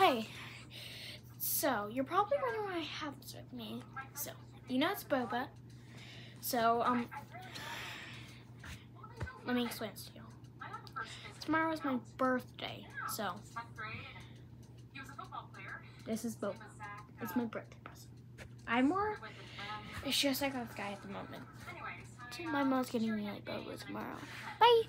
Hey, so you're probably wondering why I have this with me. So, you know it's Boba. So, um, let me explain this to you. Tomorrow is my birthday, so this is Boba. It's my birthday present. I'm more, it's just like a guy at the moment. My mom's getting me like Boba tomorrow. Bye!